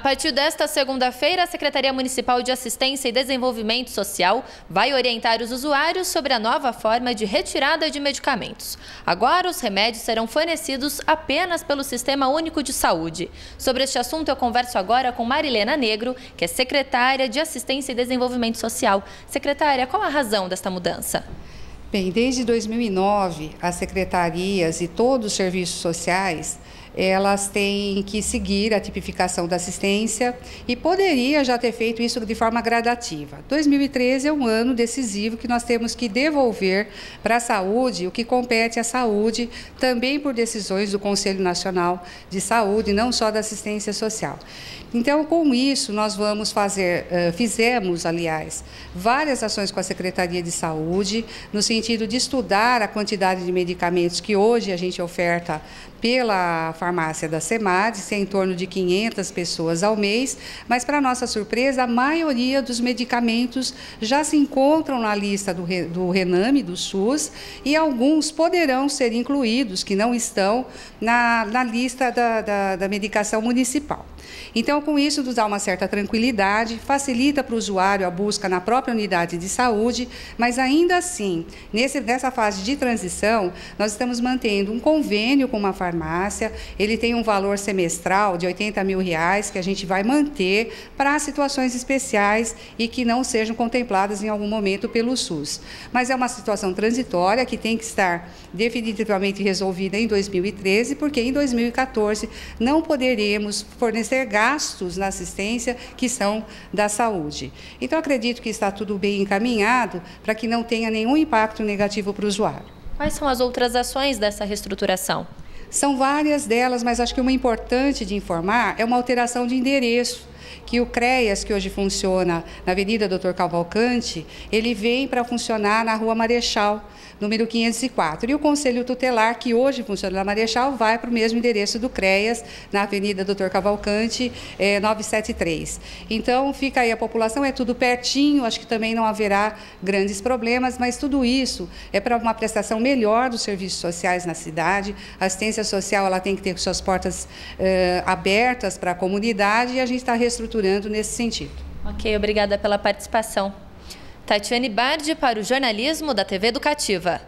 A partir desta segunda-feira, a Secretaria Municipal de Assistência e Desenvolvimento Social vai orientar os usuários sobre a nova forma de retirada de medicamentos. Agora, os remédios serão fornecidos apenas pelo Sistema Único de Saúde. Sobre este assunto, eu converso agora com Marilena Negro, que é secretária de Assistência e Desenvolvimento Social. Secretária, qual a razão desta mudança? Bem, desde 2009, as secretarias e todos os serviços sociais elas têm que seguir a tipificação da assistência e poderia já ter feito isso de forma gradativa. 2013 é um ano decisivo que nós temos que devolver para a saúde o que compete à saúde, também por decisões do Conselho Nacional de Saúde, não só da assistência social. Então, com isso, nós vamos fazer, fizemos, aliás, várias ações com a Secretaria de Saúde, no sentido de estudar a quantidade de medicamentos que hoje a gente oferta pela farmácia da SEMADES, em torno de 500 pessoas ao mês, mas, para nossa surpresa, a maioria dos medicamentos já se encontram na lista do, do Rename, do SUS, e alguns poderão ser incluídos, que não estão, na, na lista da, da, da medicação municipal. Então, com isso, nos dá uma certa tranquilidade, facilita para o usuário a busca na própria unidade de saúde, mas ainda assim, nesse, nessa fase de transição, nós estamos mantendo um convênio com uma farmácia, ele tem um valor semestral de 80 mil reais que a gente vai manter para situações especiais e que não sejam contempladas em algum momento pelo SUS. Mas é uma situação transitória que tem que estar definitivamente resolvida em 2013, porque em 2014 não poderemos fornecer gastos na assistência que são da saúde. Então, acredito que está tudo bem encaminhado para que não tenha nenhum impacto negativo para o usuário. Quais são as outras ações dessa reestruturação? São várias delas, mas acho que uma importante de informar é uma alteração de endereço que o CREAS, que hoje funciona na Avenida Doutor Cavalcante, ele vem para funcionar na Rua Marechal, número 504. E o Conselho Tutelar, que hoje funciona na Marechal, vai para o mesmo endereço do CREAS, na Avenida Doutor Cavalcante, é, 973. Então, fica aí a população, é tudo pertinho, acho que também não haverá grandes problemas, mas tudo isso é para uma prestação melhor dos serviços sociais na cidade. A assistência social ela tem que ter suas portas eh, abertas para a comunidade e a gente está reestruturando nesse sentido. Ok, obrigada pela participação. Tatiane Bardi para o jornalismo da TV Educativa.